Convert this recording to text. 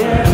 Yeah.